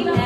you.